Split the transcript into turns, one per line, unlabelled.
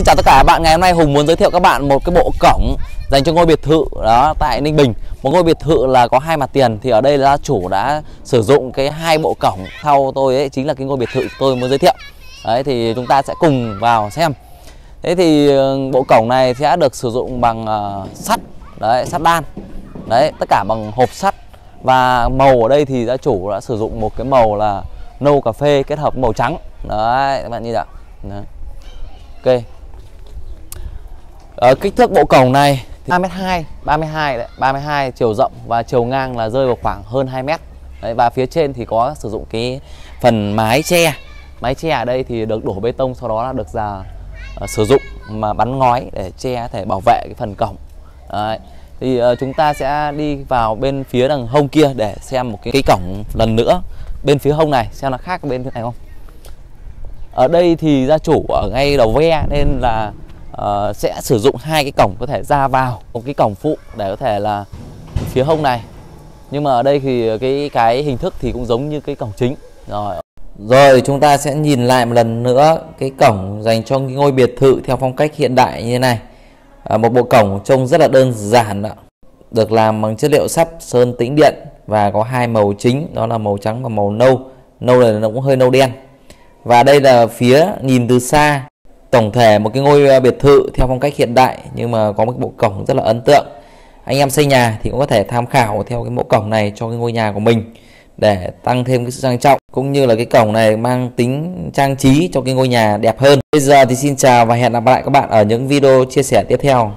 Xin chào tất cả các bạn, ngày hôm nay Hùng muốn giới thiệu các bạn một cái bộ cổng dành cho ngôi biệt thự đó tại Ninh Bình. Một ngôi biệt thự là có hai mặt tiền thì ở đây là chủ đã sử dụng cái hai bộ cổng sau tôi ấy chính là cái ngôi biệt thự tôi muốn giới thiệu. Đấy thì chúng ta sẽ cùng vào xem. Thế thì ừ, bộ cổng này sẽ được sử dụng bằng uh, sắt, đấy sắt đan. Đấy, tất cả bằng hộp sắt và màu ở đây thì gia chủ đã sử dụng một cái màu là nâu cà phê kết hợp màu trắng. Đấy, các bạn nhìn ạ. Đấy. Ok, ở kích thước bộ cổng này 3m2, 32 đấy, 32 chiều rộng và chiều ngang là rơi vào khoảng hơn 2 mét. Đấy, và phía trên thì có sử dụng cái phần mái che. Mái che ở đây thì được đổ bê tông sau đó là được ra uh, sử dụng mà bắn ngói để che thể bảo vệ cái phần cổng. Đấy. Thì uh, chúng ta sẽ đi vào bên phía đằng hông kia để xem một cái, cái cổng lần nữa. Bên phía hông này xem nó khác bên phía này không? Ở đây thì gia chủ ở ngay đầu ve nên là uh, sẽ sử dụng hai cái cổng có thể ra vào một cái cổng phụ để có thể là phía hông này. Nhưng mà ở đây thì cái cái hình thức thì cũng giống như cái cổng chính. Rồi. Rồi chúng ta sẽ nhìn lại một lần nữa cái cổng dành cho ngôi biệt thự theo phong cách hiện đại như thế này. À, một bộ cổng trông rất là đơn giản ạ. Được làm bằng chất liệu sắt sơn tĩnh điện và có hai màu chính đó là màu trắng và màu nâu. Nâu này nó cũng hơi nâu đen. Và đây là phía nhìn từ xa tổng thể một cái ngôi ờ, biệt thự theo phong cách hiện đại, nhưng mà có một bộ cổng rất là ấn tượng. Anh em xây nhà thì cũng có thể tham khảo theo cái mẫu cổng này cho cái ngôi nhà của mình để tăng thêm cái sự sang trọng, cũng như là cái cổng này mang tính trang trí cho cái ngôi nhà đẹp hơn. Bây giờ thì xin chào và hẹn gặp lại các bạn ở những video chia sẻ tiếp theo.